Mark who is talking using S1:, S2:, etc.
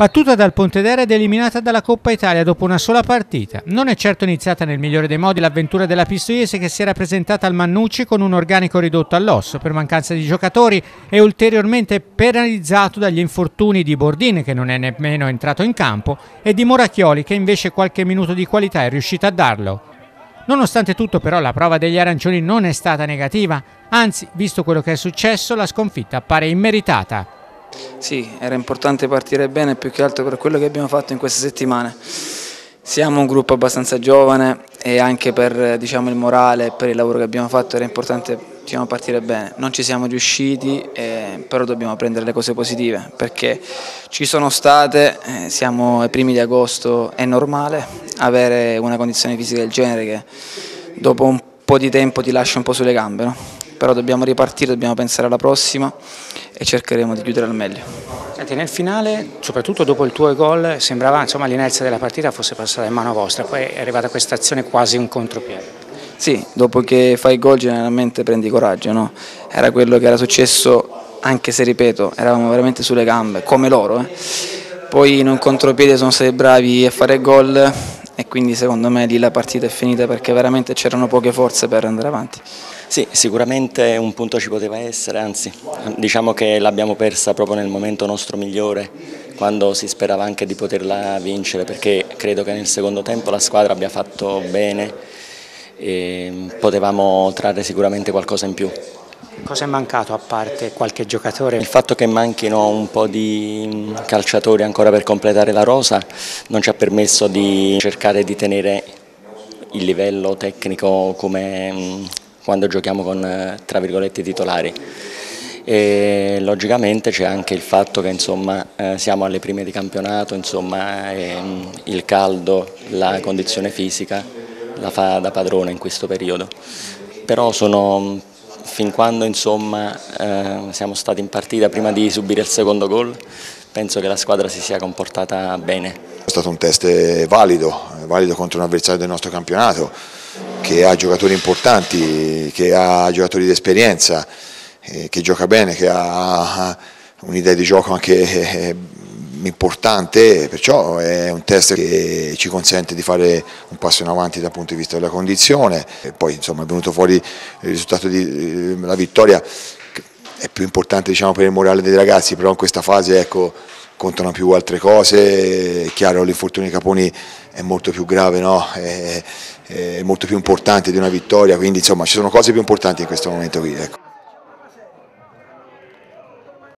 S1: Battuta dal Pontedera ed eliminata dalla Coppa Italia dopo una sola partita. Non è certo iniziata nel migliore dei modi l'avventura della Pistoiese che si era presentata al Mannucci con un organico ridotto all'osso per mancanza di giocatori e ulteriormente penalizzato dagli infortuni di Bordin che non è nemmeno entrato in campo e di Moracchioli che invece qualche minuto di qualità è riuscito a darlo. Nonostante tutto però la prova degli arancioni non è stata negativa, anzi visto quello che è successo la sconfitta appare immeritata.
S2: Sì, era importante partire bene più che altro per quello che abbiamo fatto in queste settimane. Siamo un gruppo abbastanza giovane e anche per diciamo, il morale e per il lavoro che abbiamo fatto era importante diciamo, partire bene. Non ci siamo riusciti, eh, però dobbiamo prendere le cose positive perché ci sono state, eh, siamo ai primi di agosto, è normale avere una condizione fisica del genere che dopo un po' di tempo ti lascia un po' sulle gambe. No? Però dobbiamo ripartire, dobbiamo pensare alla prossima e cercheremo di chiudere al meglio.
S1: Senti, nel finale, soprattutto dopo il tuo gol, sembrava l'inerzia della partita fosse passata in mano vostra, poi è arrivata questa azione quasi un contropiede.
S2: Sì, dopo che fai gol generalmente prendi coraggio, no? era quello che era successo, anche se ripeto, eravamo veramente sulle gambe, come loro. Eh? Poi in un contropiede sono stati bravi a fare gol e quindi secondo me lì la partita è finita perché veramente c'erano poche forze per andare avanti.
S3: Sì, sicuramente un punto ci poteva essere, anzi diciamo che l'abbiamo persa proprio nel momento nostro migliore, quando si sperava anche di poterla vincere, perché credo che nel secondo tempo la squadra abbia fatto bene e potevamo trarre sicuramente qualcosa in più.
S1: Cosa è mancato a parte qualche giocatore?
S3: Il fatto che manchino un po' di calciatori ancora per completare la rosa non ci ha permesso di cercare di tenere il livello tecnico come quando giochiamo con eh, tra virgolette titolari. E logicamente c'è anche il fatto che insomma, eh, siamo alle prime di campionato, insomma, mm, il caldo, la condizione fisica la fa da padrone in questo periodo. Però sono, fin quando insomma, eh, siamo stati in partita prima di subire il secondo gol, penso che la squadra si sia comportata bene.
S4: È stato un test valido, valido contro un avversario del nostro campionato che ha giocatori importanti, che ha giocatori di esperienza, eh, che gioca bene, che ha un'idea di gioco anche eh, importante, perciò è un test che ci consente di fare un passo in avanti dal punto di vista della condizione, e poi insomma è venuto fuori il risultato della vittoria, è più importante diciamo, per il morale dei ragazzi, però in questa fase ecco, contano più altre cose, è chiaro l'infortunio Caponi è molto più grave, no? è, è, molto più importante di una vittoria, quindi insomma ci sono cose più importanti in questo momento qui. Ecco.